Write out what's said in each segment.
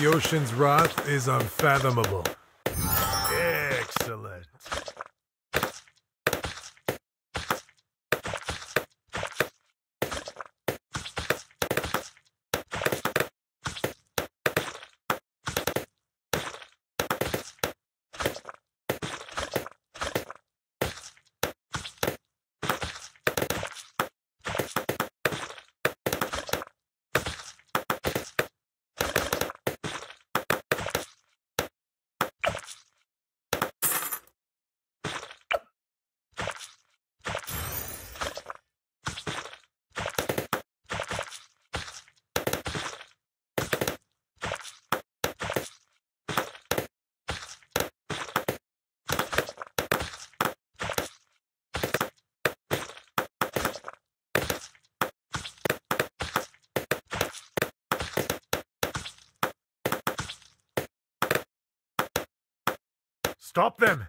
The ocean's wrath is unfathomable. Stop them!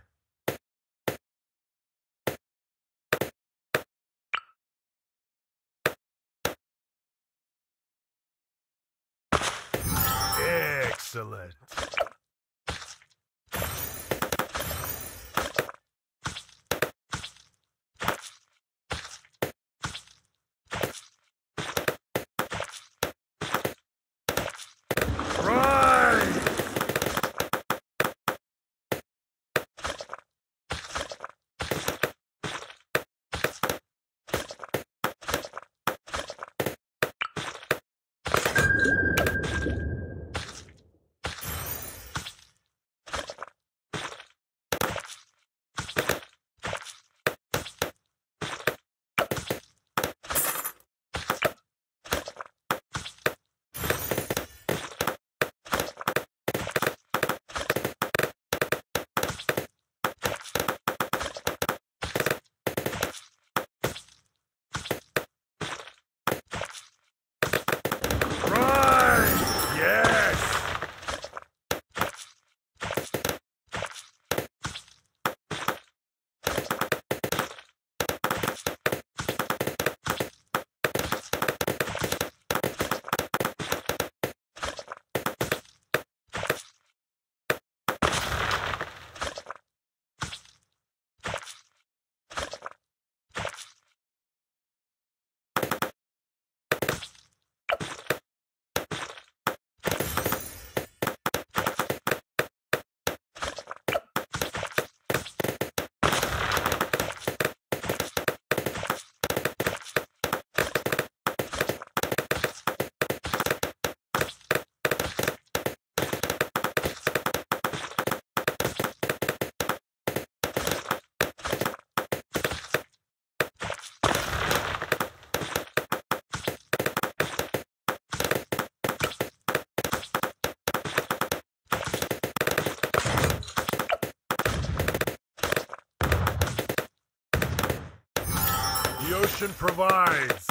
Provides.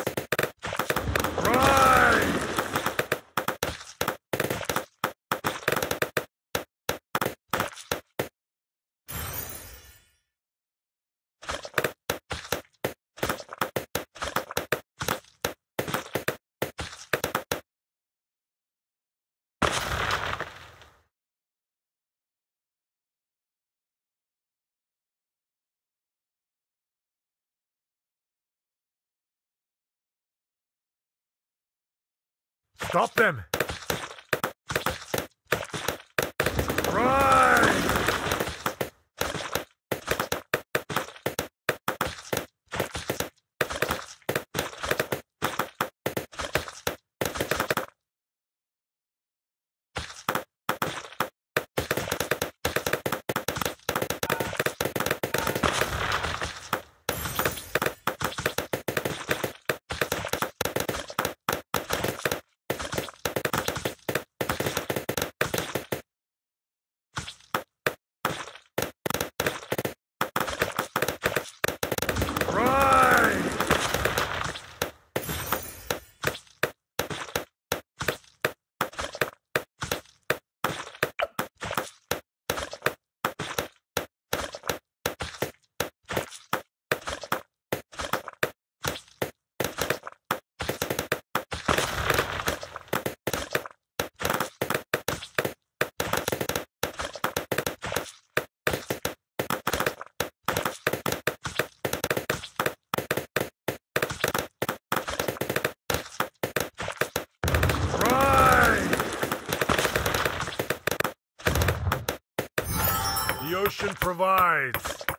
Stop them! provides.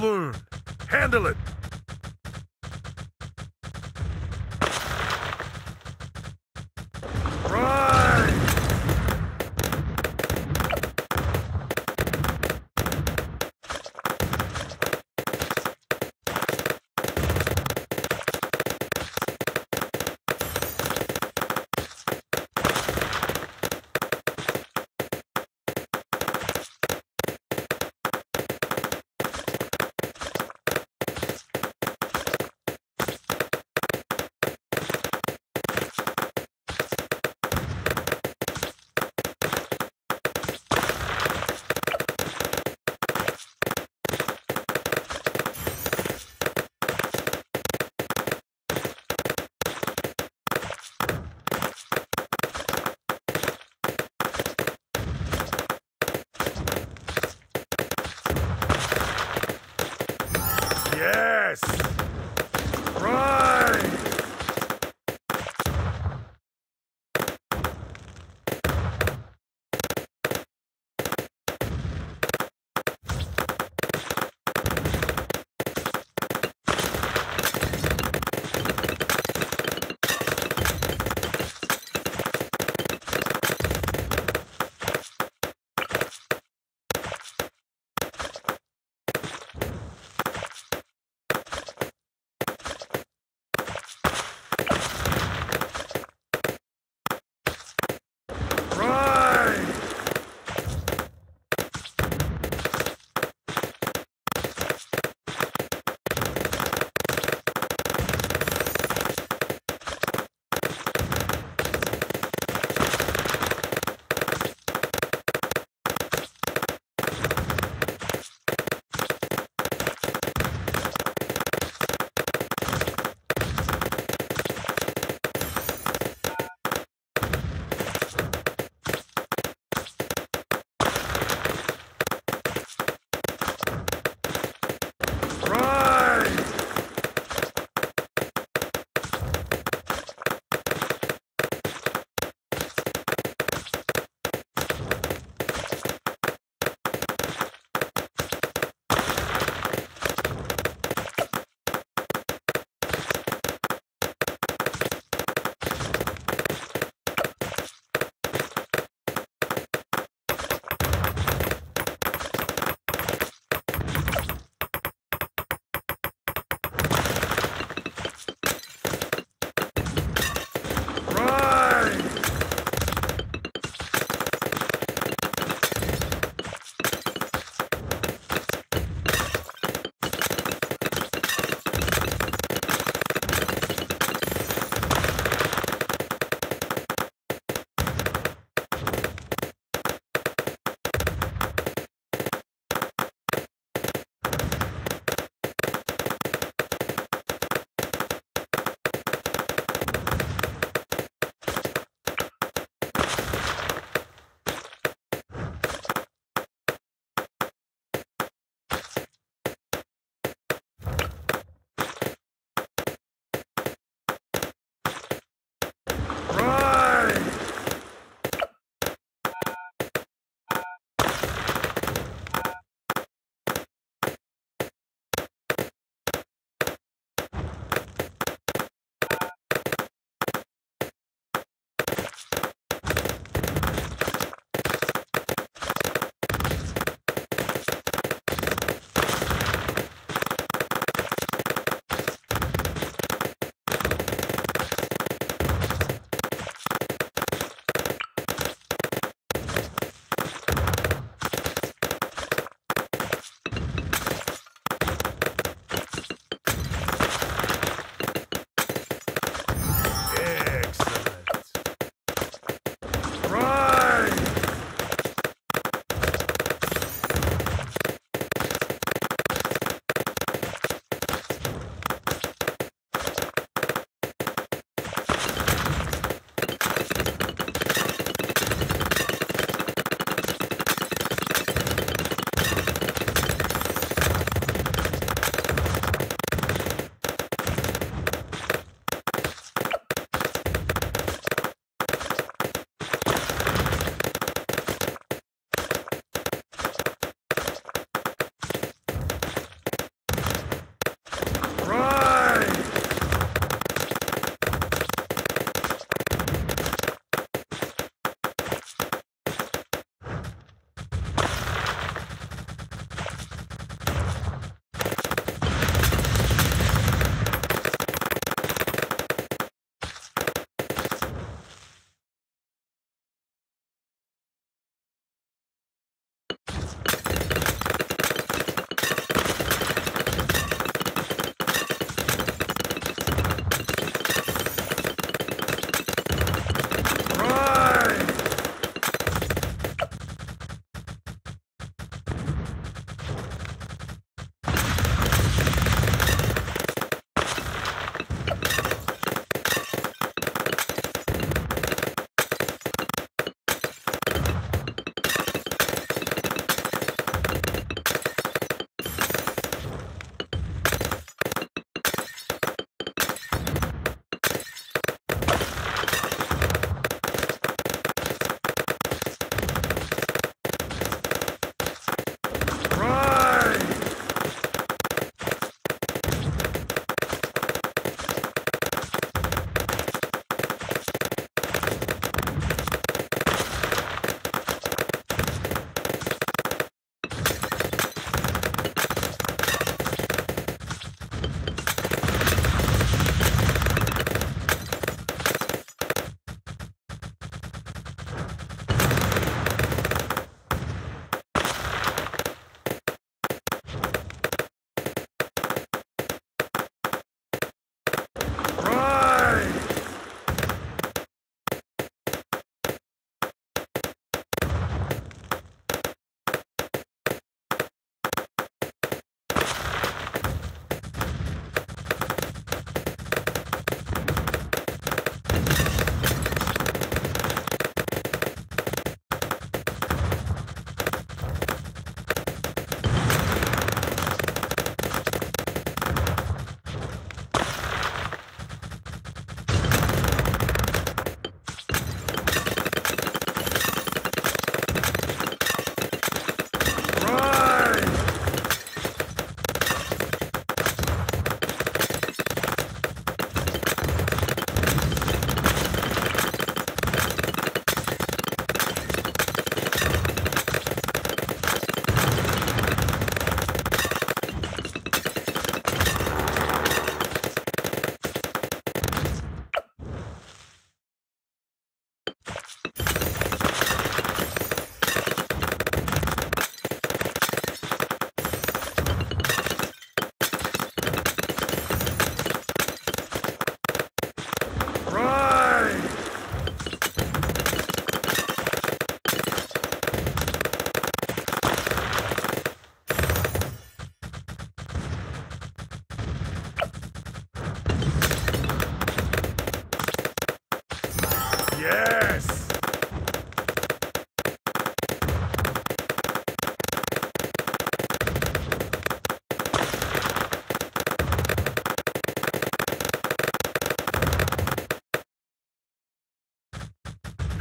Handle it.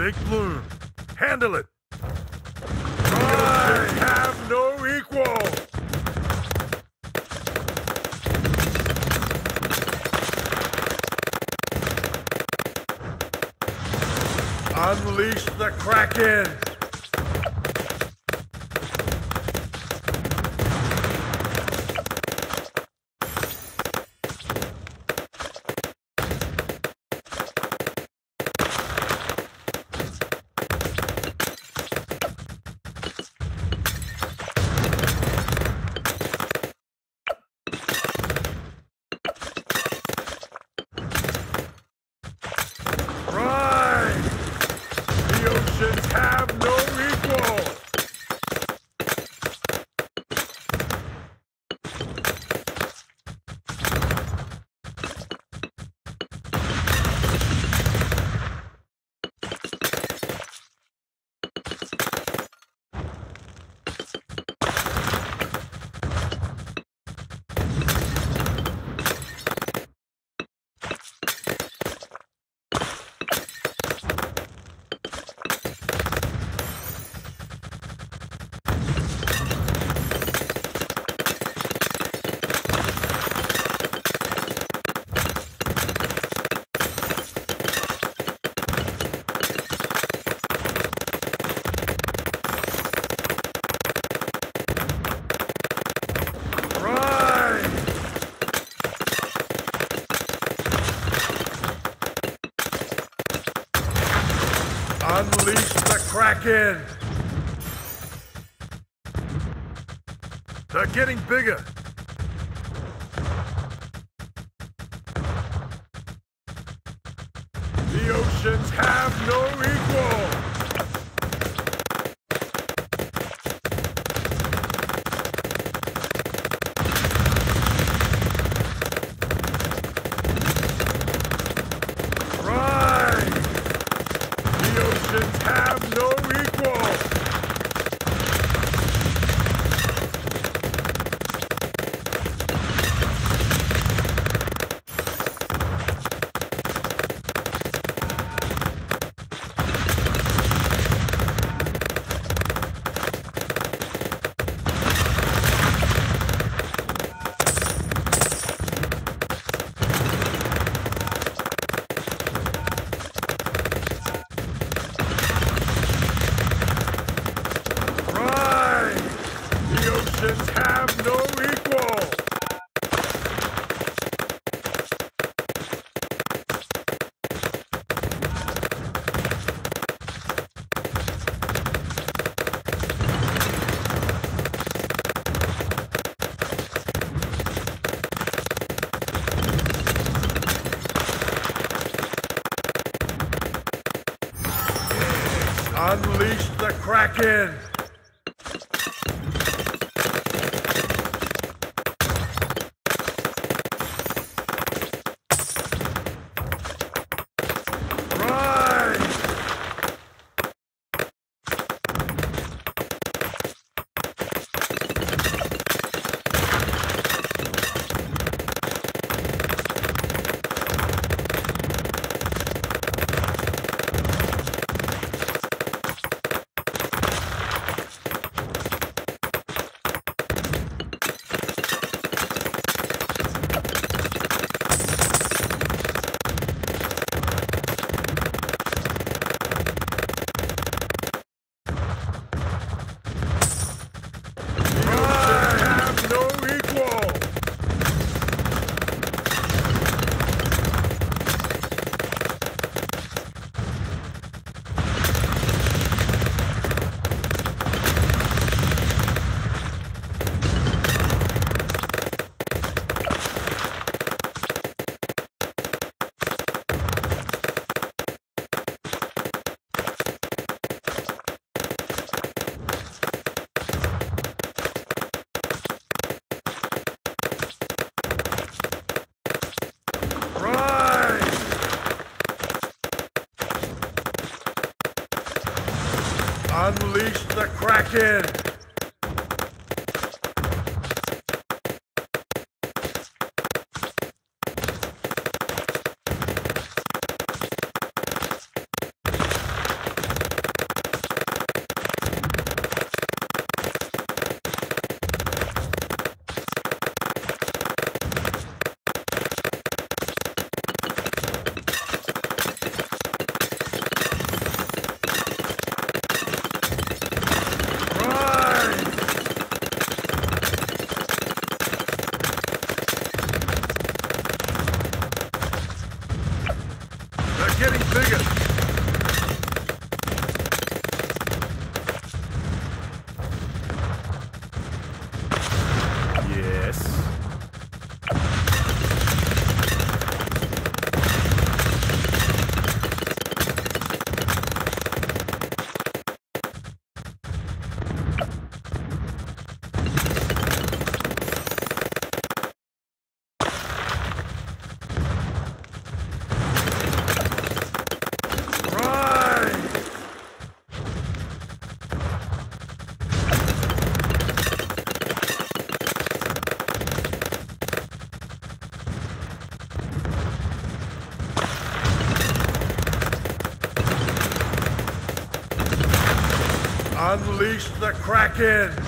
Big Bloon. Handle it. I have no equal. Unleash the Kraken. Right! The oceans have no equal! Right! Unleash Kraken! They're getting bigger! The the Kraken! Unleash the Kraken!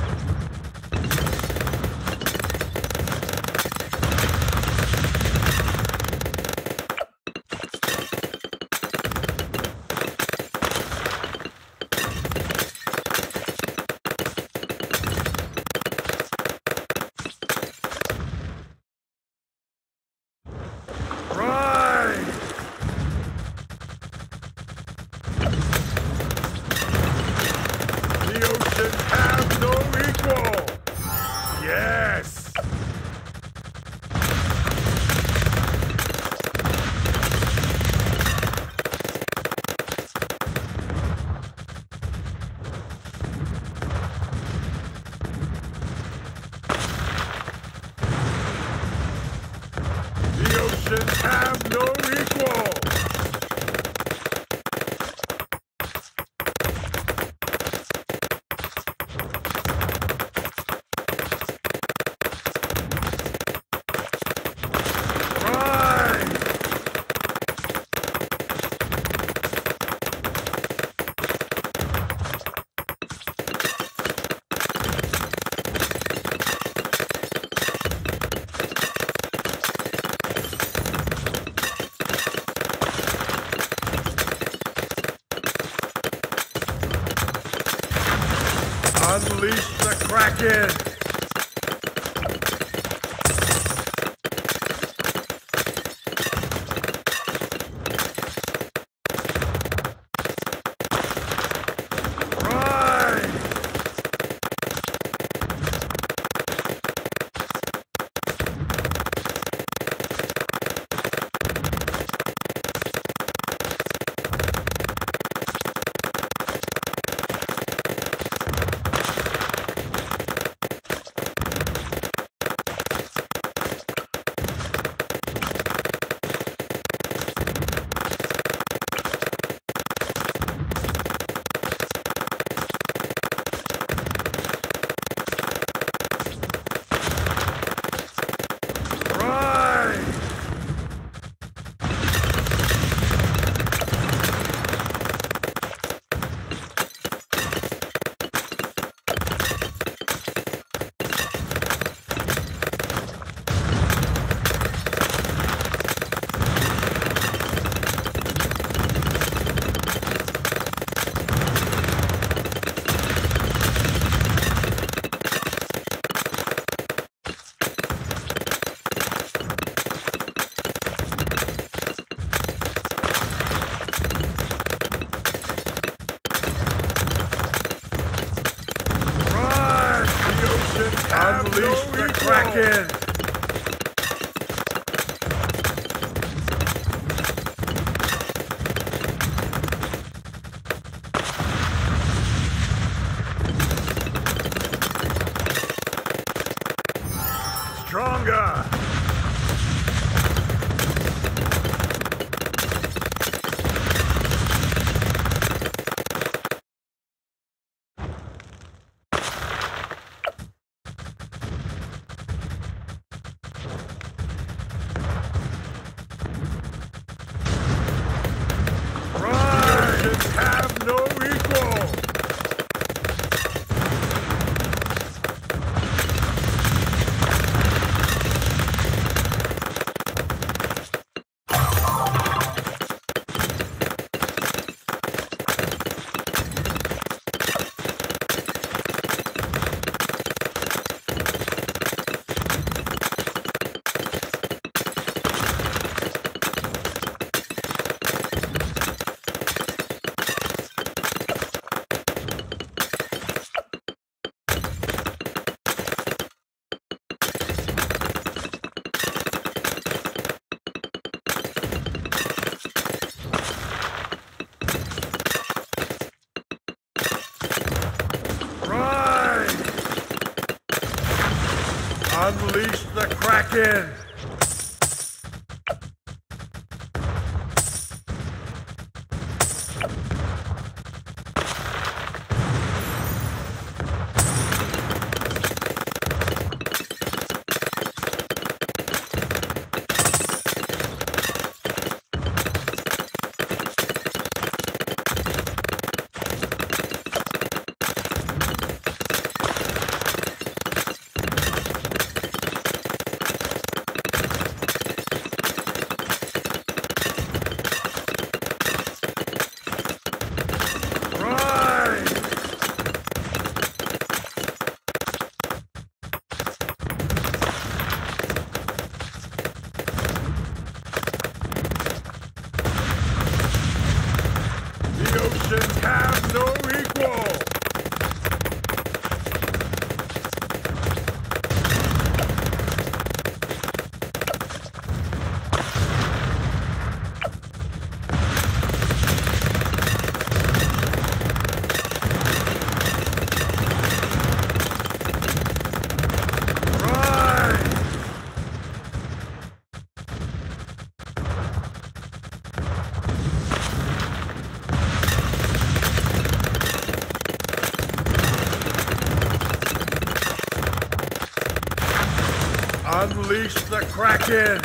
Unleash the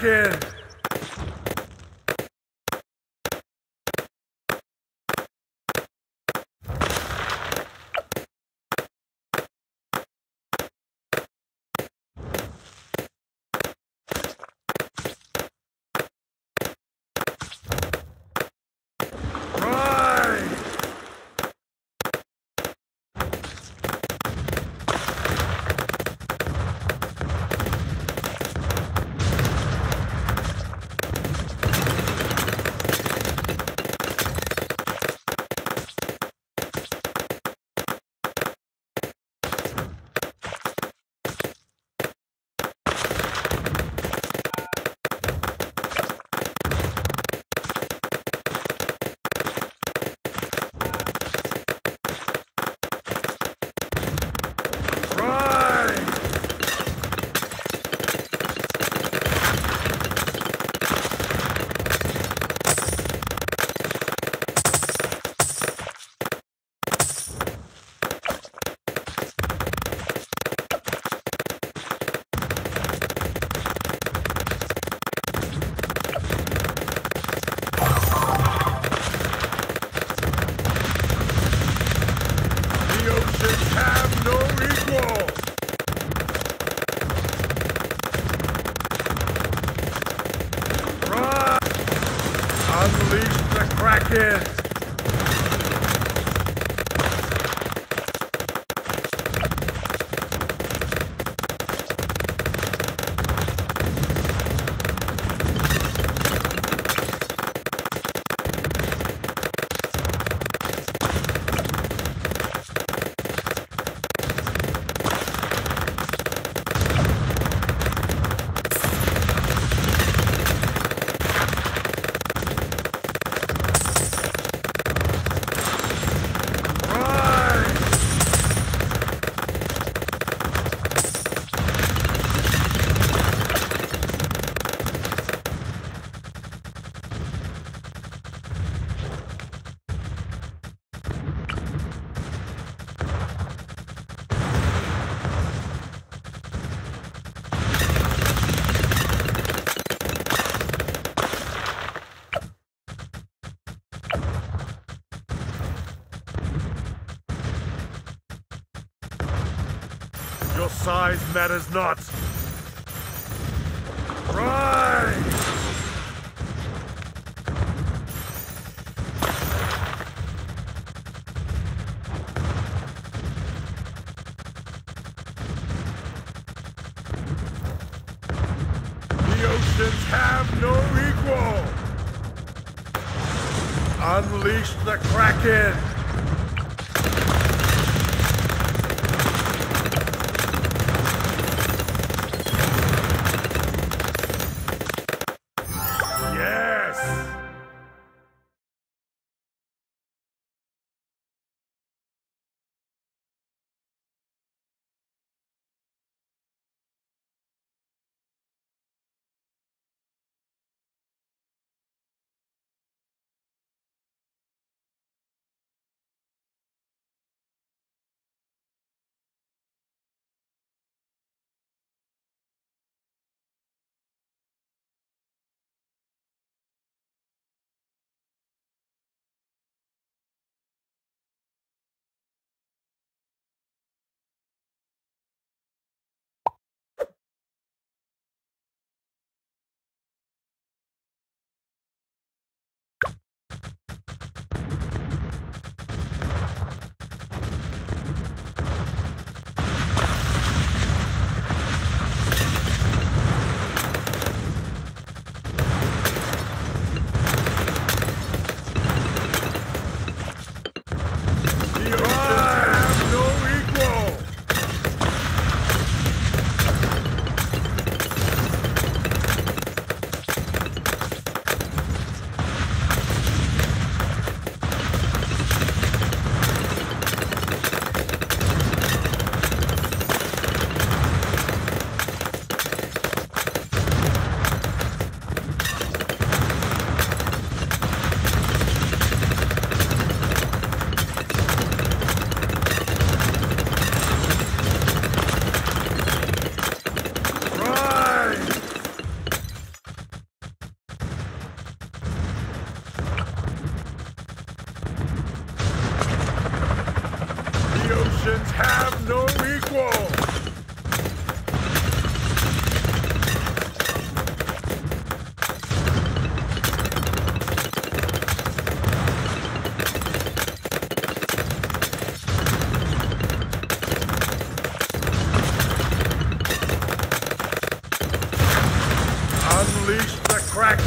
the Kraken! Matters not.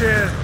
The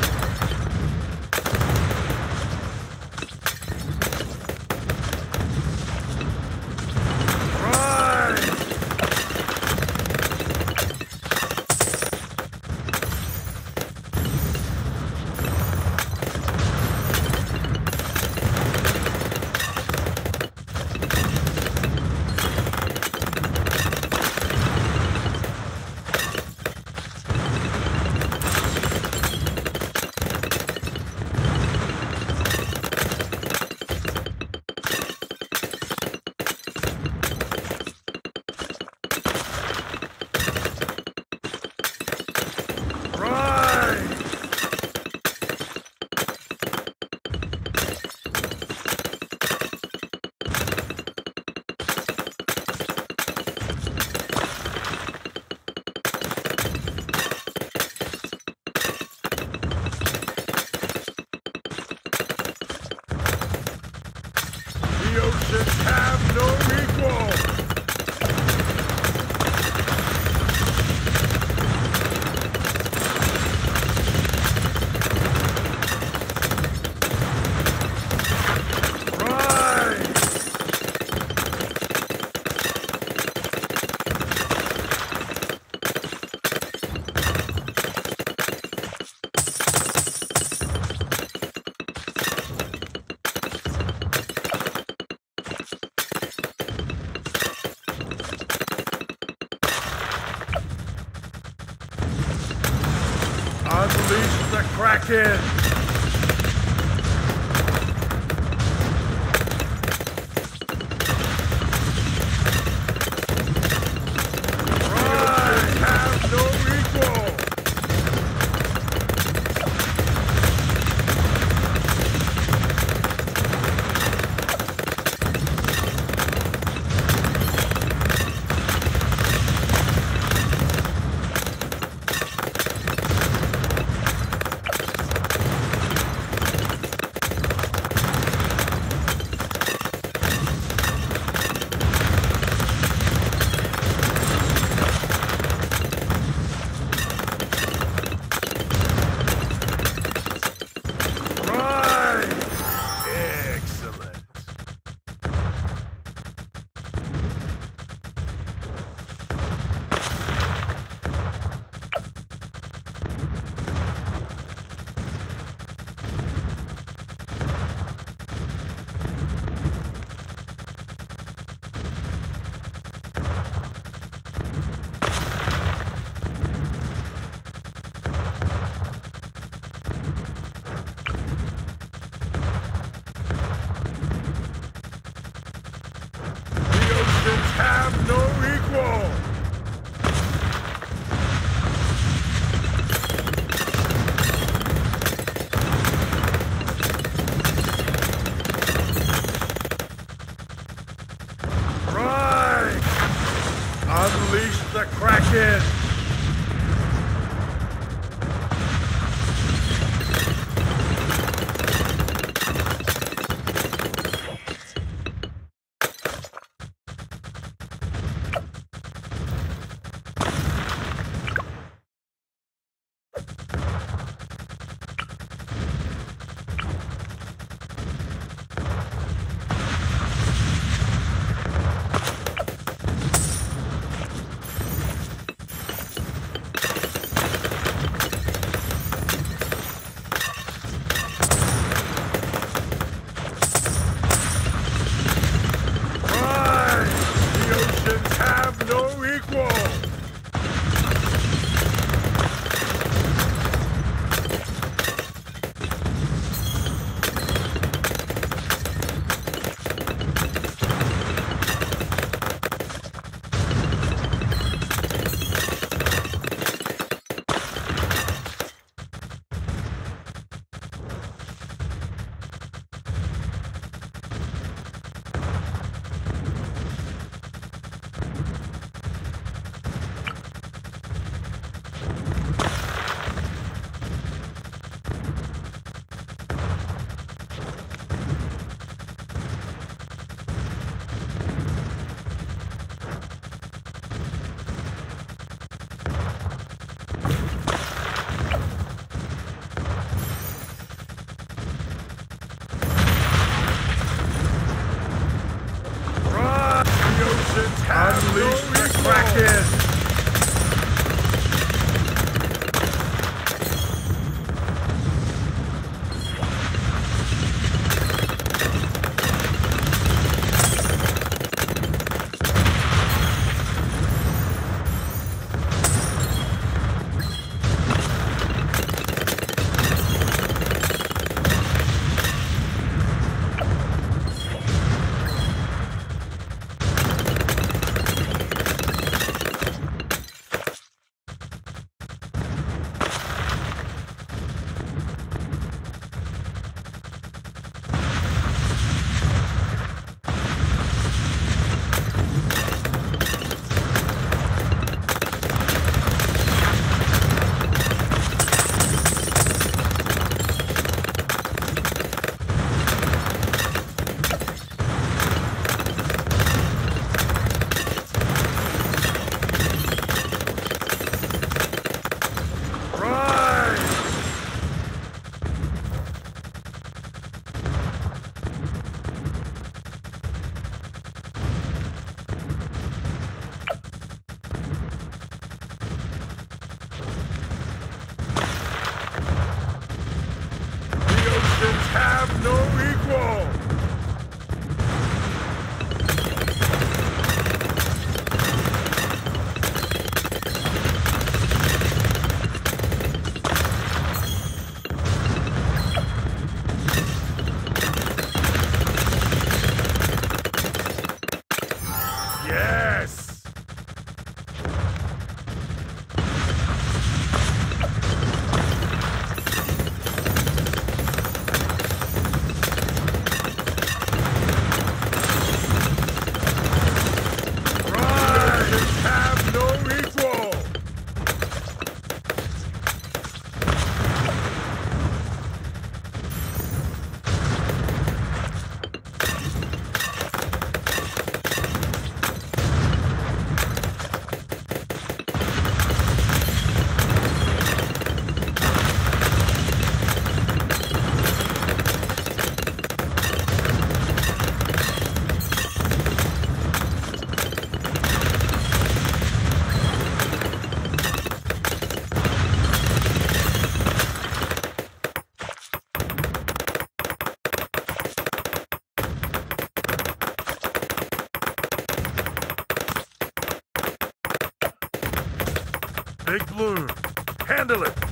Big Blue, handle it!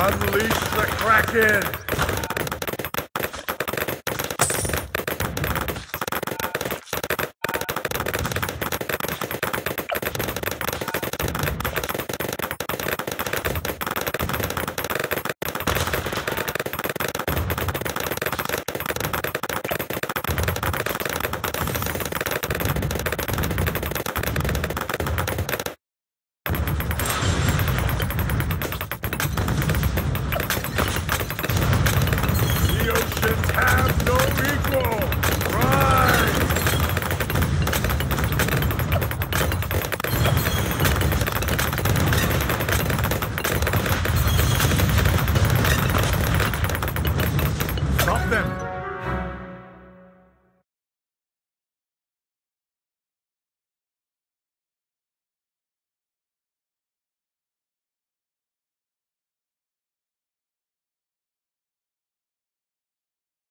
Unleash the Kraken!